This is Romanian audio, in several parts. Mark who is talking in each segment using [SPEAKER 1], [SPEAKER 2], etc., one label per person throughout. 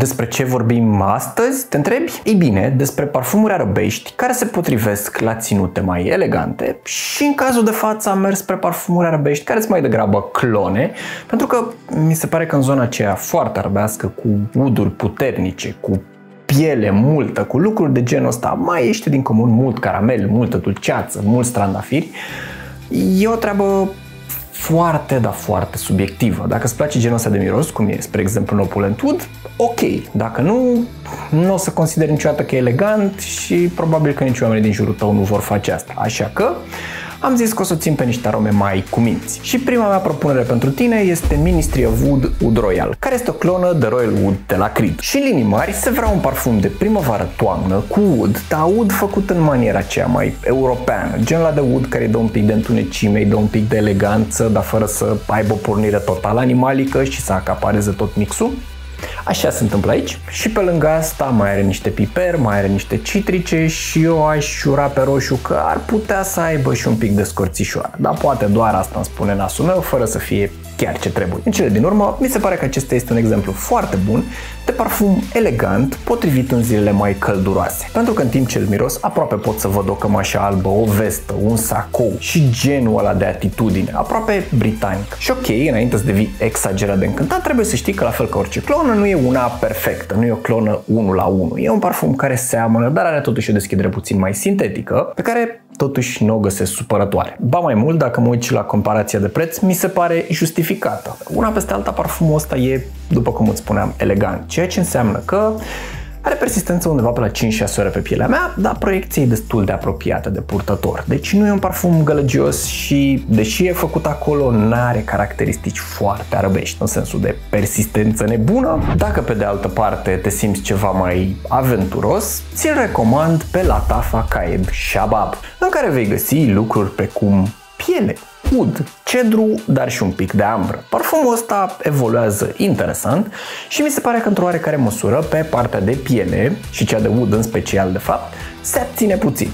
[SPEAKER 1] Despre ce vorbim astăzi, te întrebi? Ei bine, despre parfumuri arabești care se potrivesc la ținute mai elegante și în cazul de față am mers spre parfumuri arabești care sunt mai degrabă clone, pentru că mi se pare că în zona aceea foarte arabească, cu uduri puternice, cu piele multă, cu lucruri de genul ăsta, mai ești din comun mult caramel, multă dulceață, mult strandafiri, e o treabă foarte, dar foarte subiectivă. Dacă îți place genul ăsta de miros, cum e, spre exemplu, în Opulent Wood, ok. Dacă nu, nu o să consideri niciodată că e elegant și probabil că nici oamenii din jurul tău nu vor face asta. Așa că, am zis că o să țin pe niște arome mai cuminți. Și prima mea propunere pentru tine este Ministry of Wood Wood Royal, care este o clonă de Royal Wood de la Creed. Și în linii mari se vrea un parfum de primăvară-toamnă cu wood, dar wood făcut în maniera aceea mai europeană, gen la de wood care îi dă un pic de întunecime, îi dă un pic de eleganță, dar fără să aibă o pornire total animalică și să acapareze tot mixul. Așa se întâmplă aici. Și pe lângă asta mai are niște piper, mai are niște citrice și eu aș șura pe roșu că ar putea să aibă și un pic de scorțișoară, dar poate doar asta îmi spune nasul meu fără să fie chiar ce trebuie. În cele din urmă, mi se pare că acesta este un exemplu foarte bun de parfum elegant, potrivit în zilele mai călduroase. Pentru că în timp ce îl miros, aproape pot să văd o cămașă albă, o vestă, un sacou și genul ăla de atitudine, aproape britanic. Și ok, înainte să devii exagerat de încântat, trebuie să știi că la fel ca orice clonă, nu e una perfectă, nu e o clonă 1 la 1. E un parfum care seamănă, dar are totuși o deschidere puțin mai sintetică, pe care totuși nu o găsesc supărătoare. Ba mai mult, dacă mă uit și la comparația de preț, mi se pare justificată. Una peste alta, parfumul ăsta e, după cum îți spuneam, elegant, ceea ce înseamnă că are persistență undeva pe la 5-6 ore pe pielea mea, dar proiecția e destul de apropiată de purtător. Deci nu e un parfum gălăgios și, deși e făcut acolo, nu are caracteristici foarte arăbești, în sensul de persistență nebună. Dacă pe de altă parte te simți ceva mai aventuros, ți-l recomand pe Latafa Kaeb Shabab, în care vei găsi lucruri precum piele, ud, cedru, dar și un pic de ambră. Parfumul ăsta evoluează interesant și mi se pare că într-o oarecare măsură pe partea de piele și cea de ud în special de fapt, se abține puțin.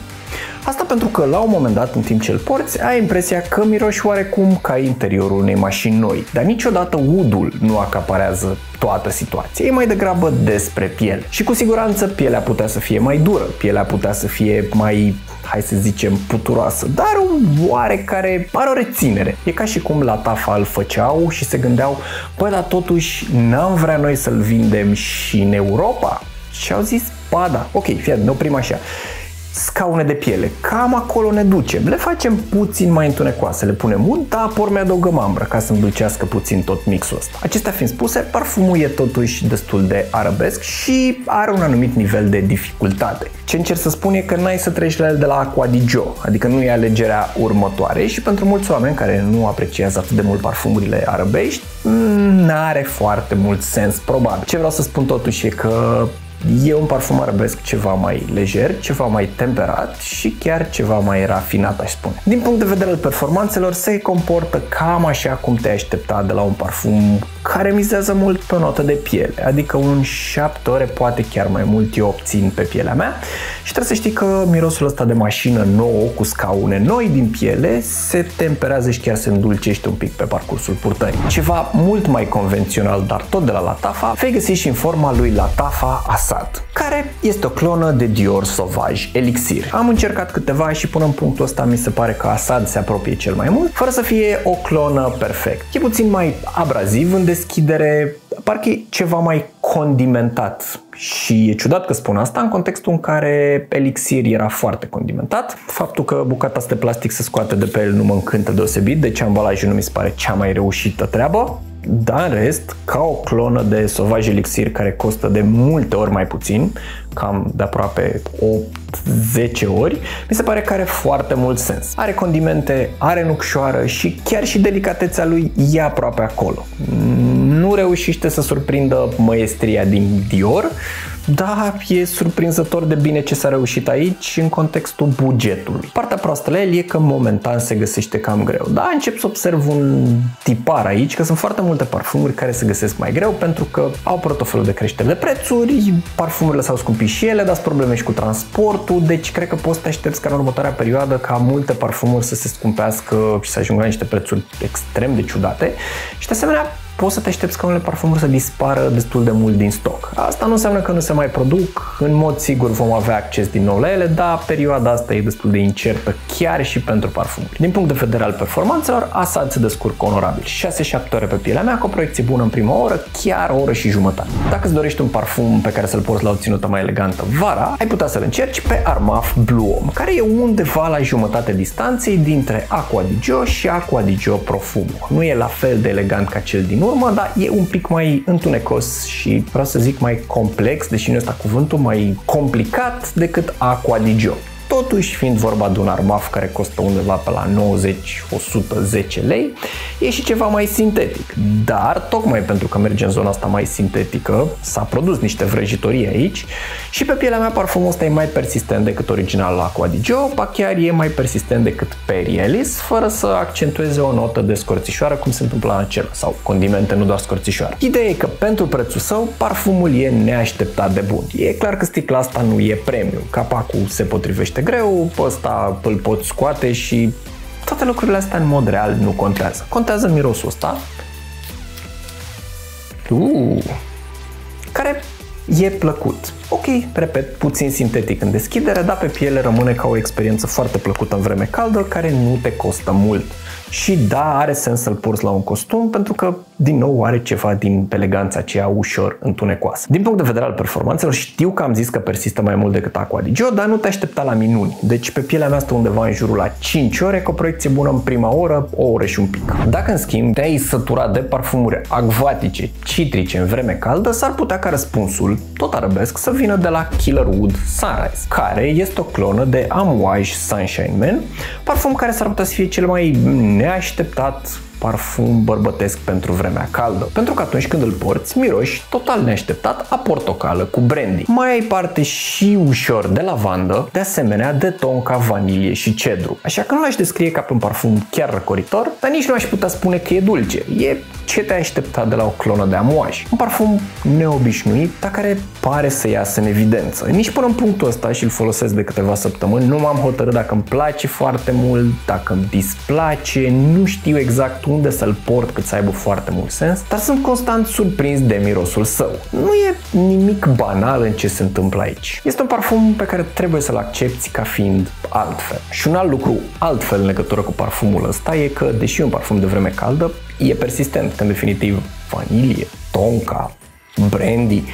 [SPEAKER 1] Asta pentru că la un moment dat, în timp ce îl porți, ai impresia că miroși oarecum ca interiorul unei mașini noi, dar niciodată udul nu acaparează toată situația. E mai degrabă despre piele. Și cu siguranță pielea putea să fie mai dură, pielea putea să fie mai hai să zicem, puturoasă, dar o oarecare, are o reținere. E ca și cum la Tafa îl făceau și se gândeau, păi, dar totuși n-am vrea noi să-l vindem și în Europa? Și au zis, ba da, ok, fie, ne oprim așa scaune de piele. Cam acolo ne ducem. Le facem puțin mai întunecoase, le punem unt, dar apoi mai adăugăm ambră ca să îndulcească puțin tot mixul ăsta. Acestea fiind spuse, parfumul e totuși destul de arabesc și are un anumit nivel de dificultate. Ce încerc să spun e că n-ai să treci la el de la Aqua di Gio, adică nu e alegerea următoare și pentru mulți oameni care nu apreciază atât de mult parfumurile arabești, n-are foarte mult sens probabil. Ce vreau să spun totuși e că E un parfum arabesc ceva mai lejer, ceva mai temperat și chiar ceva mai rafinat, aș spune. Din punct de vedere al performanțelor, se comportă cam așa cum te aștepta de la un parfum care mizează mult pe o notă de piele, adică un 7 ore, poate chiar mai mult eu obțin pe pielea mea și trebuie să știi că mirosul ăsta de mașină nouă cu scaune noi din piele se temperează și chiar se îndulcește un pic pe parcursul purtării. Ceva mult mai convențional, dar tot de la Latafa, vei găsi și în forma lui Latafa Assad, care este o clonă de Dior Sauvage Elixir. Am încercat câteva și până în punctul ăsta mi se pare că Assad se apropie cel mai mult, fără să fie o clonă perfect. E puțin mai abraziv în deschidere, parcă e ceva mai condimentat. Și e ciudat că spun asta în contextul în care Elixir era foarte condimentat. Faptul că bucata asta de plastic se scoate de pe el nu mă încântă deosebit, deci ambalajul nu mi se pare cea mai reușită treabă. Dar în rest, ca o clonă de Sauvage Elixir care costă de multe ori mai puțin, cam de aproape 8-10 ori, mi se pare că are foarte mult sens. Are condimente, are nucșoară și chiar și delicatețea lui e aproape acolo. Nu reușește să surprindă măestria din Dior, da, e surprinzător de bine ce s-a reușit aici în contextul bugetului. Partea proastă la el e că momentan se găsește cam greu. Da, încep să observ un tipar aici, că sunt foarte multe parfumuri care se găsesc mai greu pentru că au portofelul de creștere de prețuri, parfumurile s-au scumpit și ele, dar sunt probleme și cu transportul, deci cred că poți să te aștepți ca în următoarea perioadă ca multe parfumuri să se scumpească și să ajungă la niște prețuri extrem de ciudate. Și de asemenea poți să te aștepți ca unele parfumuri să dispară destul de mult din stoc. Asta nu înseamnă că nu se mai produc, în mod sigur vom avea acces din nou la ele, dar perioada asta e destul de incertă chiar și pentru parfumuri. Din punct de vedere al performanțelor, Assad se descurcă onorabil. 6-7 ore pe pielea mea cu o proiecție bună în prima oră, chiar o oră și jumătate. Dacă îți dorești un parfum pe care să-l porți la o ținută mai elegantă vara, ai putea să-l încerci pe Armaf Blue Om, care e undeva la jumătate distanței dintre Aqua di Gio și Aqua di Gio Profumo. Nu e la fel de elegant ca cel din urmă, dar e un pic mai întunecos și vreau să zic mai complex, deși nu este cuvântul, mai complicat decât Aqua di Gio. Totuși, fiind vorba de un armaf care costă undeva pe la 90-110 lei, e și ceva mai sintetic. Dar, tocmai pentru că merge în zona asta mai sintetică, s-a produs niște vrăjitorii aici și pe pielea mea parfumul ăsta e mai persistent decât original Aqua di Gio, ba chiar e mai persistent decât Perry Ellis, fără să accentueze o notă de scorțișoară, cum se întâmplă în acela, sau condimente, nu doar scorțișoară. Ideea e că pentru prețul său, parfumul e neașteptat de bun. E clar că sticla asta nu e premium, capacul se potrivește este greu, pe ăsta îl poți scoate și toate lucrurile astea în mod real nu contează. Contează mirosul ăsta. Uh, care e plăcut. Ok, repet, puțin sintetic în deschidere, dar pe piele rămâne ca o experiență foarte plăcută în vreme caldă, care nu te costă mult. Și da, are sens să-l porți la un costum pentru că, din nou, are ceva din eleganța aceea ușor întunecoasă. Din punct de vedere al performanțelor, știu că am zis că persistă mai mult decât Aqua di Gio, dar nu te aștepta la minuni. Deci pe pielea mea stă undeva în jurul la 5 ore, cu o proiecție bună în prima oră, o oră și un pic. Dacă, în schimb, te-ai săturat de parfumuri acvatice, citrice în vreme caldă, s-ar putea ca răspunsul, tot arabesc, să vină de la Killer Wood Sunrise, care este o clonă de Amouage Sunshine Man, parfum care s-ar putea să fie cel mai neașteptat parfum bărbătesc pentru vremea caldă. Pentru că atunci când îl porți, miroși total neașteptat a portocală cu brandy. Mai ai parte și ușor de lavandă, de asemenea de tonca, vanilie și cedru. Așa că nu l-aș descrie ca pe un parfum chiar răcoritor, dar nici nu aș putea spune că e dulce. E ce te-ai aștepta de la o clonă de amoaj. Un parfum neobișnuit, dar care pare să iasă în evidență. Nici până în punctul ăsta și îl folosesc de câteva săptămâni, nu m-am hotărât dacă îmi place foarte mult, dacă îmi displace, nu știu exact unde să-l port cât să aibă foarte mult sens, dar sunt constant surprins de mirosul său. Nu e nimic banal în ce se întâmplă aici. Este un parfum pe care trebuie să-l accepti ca fiind altfel. Și un alt lucru altfel în legătură cu parfumul ăsta e că, deși e un parfum de vreme caldă, e persistent, că în definitiv vanilie, tonka, brandy.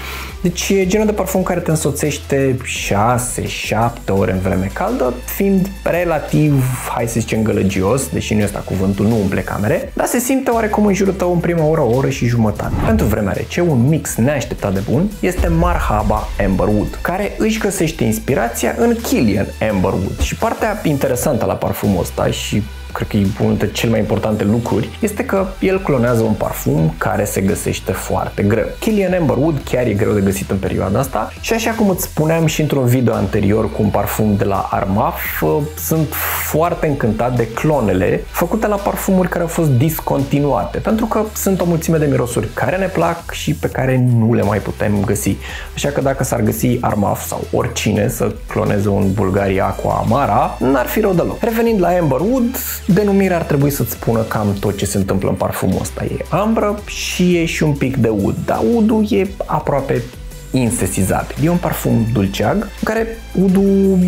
[SPEAKER 1] Deci e genul de parfum care te însoțește 6-7 ore în vreme caldă, fiind relativ, hai să zicem, gălăgios, deși nu este cuvântul, nu umple camere, dar se simte oarecum în jurul tău în prima oră, o oră și jumătate. Pentru vremea rece, un mix neașteptat de bun este Marhaba Amberwood, care își găsește inspirația în Killian Amberwood. Și partea interesantă la parfumul ăsta și cred că e unul dintre cele mai importante lucruri, este că el clonează un parfum care se găsește foarte greu. Killian Amberwood chiar e greu de găsit în perioada asta și așa cum îți spuneam și într-un video anterior cu un parfum de la Armaf, uh, sunt foarte încântat de clonele făcute la parfumuri care au fost discontinuate, pentru că sunt o mulțime de mirosuri care ne plac și pe care nu le mai putem găsi. Așa că dacă s-ar găsi Armaf sau oricine să cloneze un Bulgaria Aqua Amara, n-ar fi rău deloc. Revenind la Amberwood, denumirea ar trebui să-ți spună cam tot ce se întâmplă în parfumul ăsta. E ambră și e și un pic de ud, dar udul e aproape insesizabil. E un parfum dulceag în care udul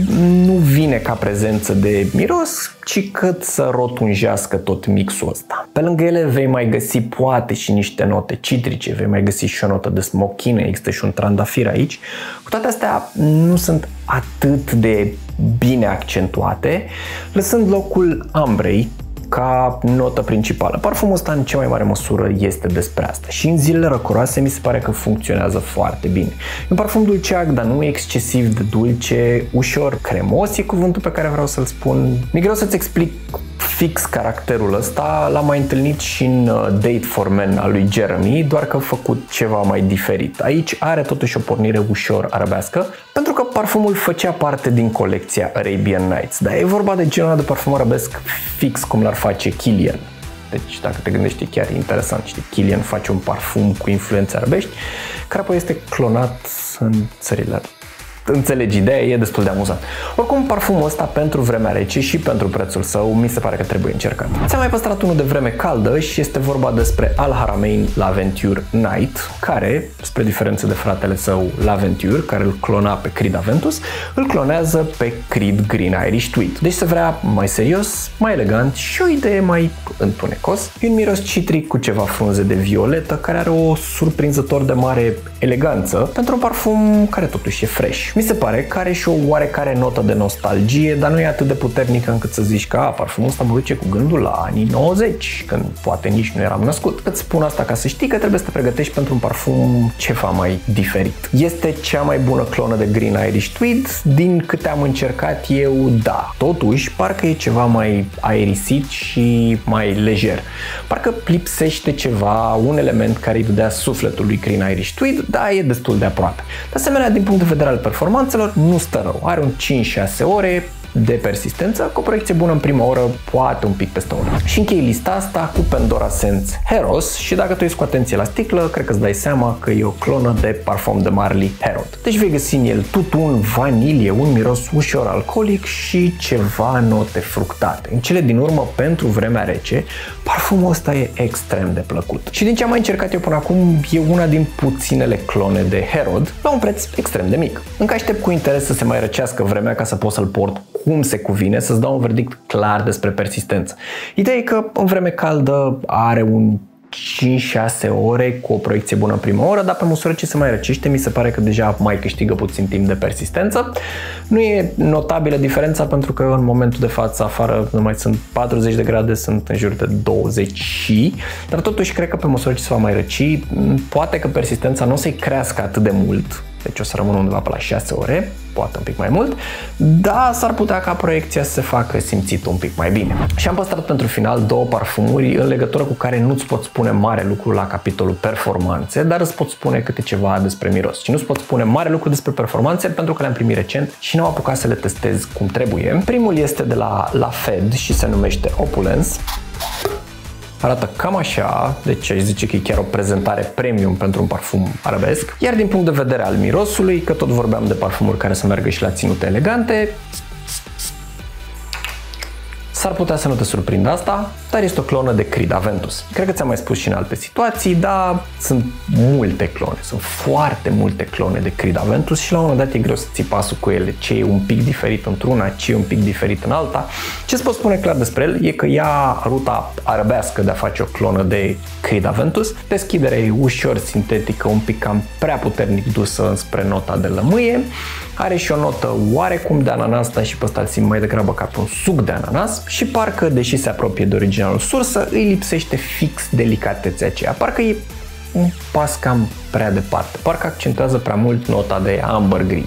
[SPEAKER 1] nu vine ca prezență de miros, ci cât să rotunjească tot mixul ăsta. Pe lângă ele vei mai găsi poate și niște note citrice, vei mai găsi și o notă de smochine, există și un trandafir aici. Cu toate astea nu sunt atât de bine accentuate, lăsând locul ambrei ca notă principală. Parfumul ăsta în cea mai mare măsură este despre asta și în zilele răcoroase mi se pare că funcționează foarte bine. E un parfum dulceac, dar nu excesiv de dulce, ușor cremos e cuvântul pe care vreau să-l spun. Mi greu să-ți explic fix caracterul ăsta, l-am mai întâlnit și în uh, Date for Men al lui Jeremy, doar că a făcut ceva mai diferit. Aici are totuși o pornire ușor arabească, pentru că parfumul făcea parte din colecția Arabian Nights, dar e vorba de genul de parfum arabesc fix cum l-ar face Kilian. Deci dacă te gândești chiar interesant, știi, Kilian face un parfum cu influențe arabești, care apoi este clonat în țările înțelegi ideea, e destul de amuzant. Oricum, parfumul ăsta pentru vremea rece și pentru prețul său mi se pare că trebuie încercat. Ți-am mai păstrat unul de vreme caldă și este vorba despre Al Haramain L'Aventure Night, care, spre diferență de fratele său L'Aventure, care îl clona pe Creed Aventus, îl clonează pe Creed Green Irish Tweed. Deci se vrea mai serios, mai elegant și o idee mai întunecos. E un miros citric cu ceva frunze de violetă care are o surprinzător de mare eleganță pentru un parfum care totuși e fresh. Mi se pare că are și o oarecare notă de nostalgie, dar nu e atât de puternică încât să zici că a, parfumul ăsta mă duce cu gândul la anii 90, când poate nici nu eram născut. Îți spun asta ca să știi că trebuie să te pregătești pentru un parfum ceva mai diferit. Este cea mai bună clonă de Green Irish Tweed, din câte am încercat eu, da. Totuși, parcă e ceva mai aerisit și mai lejer. Parcă lipsește ceva, un element care îi dădea sufletul lui Green Irish Tweed, dar e destul de aproape. De asemenea, din punct de vedere al performanțelor, nu stă rău. Are un 5-6 ore, de persistență, cu o proiecție bună în prima oră, poate un pic peste o oră. Și închei lista asta cu Pandora Sense Heros și dacă tu ești cu atenție la sticlă, cred că îți dai seama că e o clonă de parfum de Marley Herod. Deci vei găsi în el tutun, vanilie, un miros ușor alcoolic și ceva note fructate. În cele din urmă, pentru vremea rece, parfumul ăsta e extrem de plăcut. Și din ce am mai încercat eu până acum, e una din puținele clone de Herod la un preț extrem de mic. Încă aștept cu interes să se mai răcească vremea ca să pot să-l port cum se cuvine, să-ți dau un verdict clar despre persistență. Ideea e că în vreme caldă are un 5-6 ore cu o proiecție bună în prima oră, dar pe măsură ce se mai răcește, mi se pare că deja mai câștigă puțin timp de persistență. Nu e notabilă diferența pentru că în momentul de față afară nu mai sunt 40 de grade, sunt în jur de 20 și, dar totuși cred că pe măsură ce se va mai răci, poate că persistența nu o să-i crească atât de mult, deci o să rămână undeva pe la 6 ore, poate un pic mai mult, dar s-ar putea ca proiecția să se facă simțit un pic mai bine. Și am păstrat pentru final două parfumuri în legătură cu care nu-ți pot spune mare lucru la capitolul performanțe, dar îți pot spune câte ceva despre miros. Și nu-ți pot spune mare lucru despre performanțe pentru că le-am primit recent și nu am apucat să le testez cum trebuie. Primul este de la La Fed și se numește Opulence. Arată cam așa, deci aș zice că e chiar o prezentare premium pentru un parfum arabesc. Iar din punct de vedere al mirosului, că tot vorbeam de parfumuri care să meargă și la ținute elegante, S-ar putea să nu te surprindă asta, dar este o clonă de Creed Aventus. Cred că ți-am mai spus și în alte situații, dar sunt multe clone, sunt foarte multe clone de Creed Aventus și la un moment dat e greu să ții pasul cu ele, ce e un pic diferit într-una, ce e un pic diferit în alta. Ce îți pot spune clar despre el e că ia ruta arabească de a face o clonă de Creed Aventus. Deschiderea e ușor sintetică, un pic cam prea puternic dusă spre nota de lămâie. Are și o notă oarecum de ananas, dar și pe ăsta simt mai degrabă ca pe un suc de ananas și parcă, deși se apropie de originalul sursă, îi lipsește fix delicatețea aceea. Parcă e un pas cam prea departe. Parcă accentuează prea mult nota de amber gri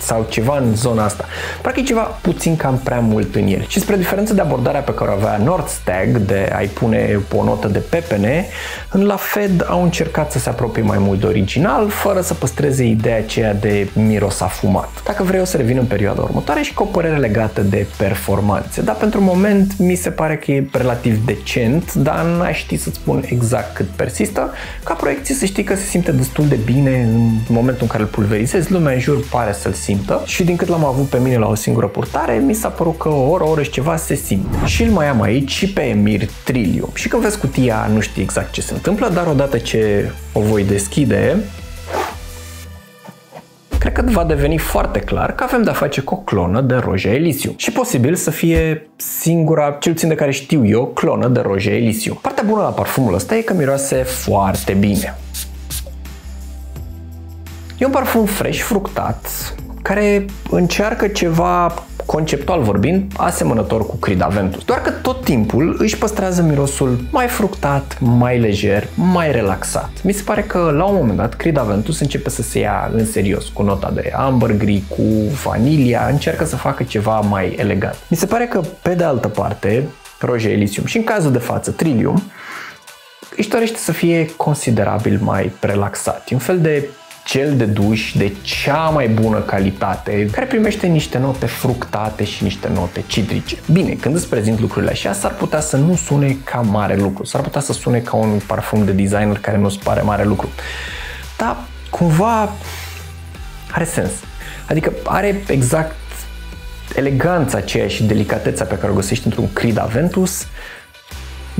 [SPEAKER 1] sau ceva în zona asta. Parcă e ceva puțin cam prea mult în el. Și spre diferență de abordarea pe care o avea Nordstag de a-i pune o notă de pepene, în la Fed au încercat să se apropie mai mult de original, fără să păstreze ideea aceea de miros afumat. Dacă vreau să revin în perioada următoare și cu o părere legată de performanțe. Dar pentru moment mi se pare că e relativ decent, dar n-aș ști să-ți spun exact cât persistă. Ca proiecție să știi că se simte destul de bine în momentul în care îl pulverizezi, lumea în jur pare să-l simtă și din cât l-am avut pe mine la o singură purtare, mi s-a părut că o oră, o oră și ceva se simte. Și îl mai am aici și pe Emir Trillium. Și când vezi cutia, nu știi exact ce se întâmplă, dar odată ce o voi deschide, cred că va deveni foarte clar că avem de-a face cu o clonă de Roja Elysium. Și posibil să fie singura, cel puțin de care știu eu, clonă de Roja Elysium. Partea bună la parfumul ăsta e că miroase foarte bine. E un parfum fresh, fructat, care încearcă ceva conceptual vorbind, asemănător cu Creed Aventus. Doar că tot timpul își păstrează mirosul mai fructat, mai lejer, mai relaxat. Mi se pare că la un moment dat Creed Aventus începe să se ia în serios cu nota de ambergris, cu vanilia, încearcă să facă ceva mai elegant. Mi se pare că pe de altă parte, Roja Elysium și în cazul de față Trillium, își dorește să fie considerabil mai relaxat. E un fel de gel de duș de cea mai bună calitate, care primește niște note fructate și niște note citrice. Bine, când îți prezint lucrurile așa, s-ar putea să nu sune ca mare lucru, s-ar putea să sune ca un parfum de designer care nu-ți pare mare lucru. Dar cumva are sens. Adică are exact eleganța aceea și delicatețea pe care o găsești într-un Creed Aventus,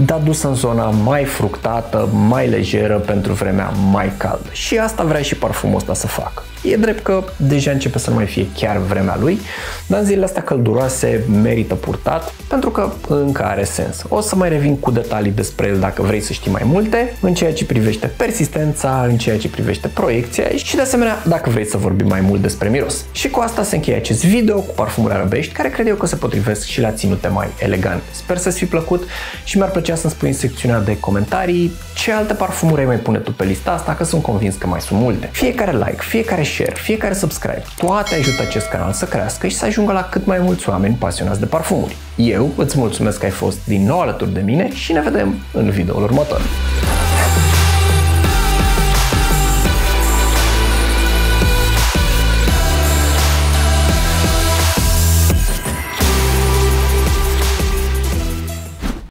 [SPEAKER 1] dar dus în zona mai fructată, mai lejeră pentru vremea mai caldă. Și asta vrea și parfumul ăsta să facă. E drept că deja începe să nu mai fie chiar vremea lui, dar în zilele astea călduroase merită purtat pentru că încă are sens. O să mai revin cu detalii despre el dacă vrei să știi mai multe, în ceea ce privește persistența, în ceea ce privește proiecția și de asemenea dacă vrei să vorbim mai mult despre miros. Și cu asta se încheie acest video cu parfumuri arabești care cred eu că se potrivesc și la ținute mai elegante. Sper să-ți fi plăcut și mi-ar plăcea să-mi spui în secțiunea de comentarii ce alte parfumuri ai mai pune tu pe lista asta, că sunt convins că mai sunt multe. Fiecare like, fiecare share, fiecare subscribe, toate ajută acest canal să crească și să ajungă la cât mai mulți oameni pasionați de parfumuri. Eu îți mulțumesc că ai fost din nou alături de mine și ne vedem în videoul următor.